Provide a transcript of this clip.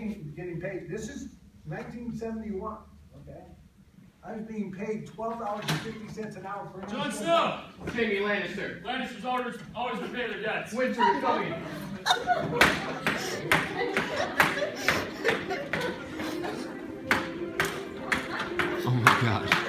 paying, getting paid. This is 1971. Okay. I was being paid twelve dollars and fifty cents an hour for. Jon Snow. Jaime Lannister. Lannister's always always to pay their debts. Winter is coming. oh my gosh.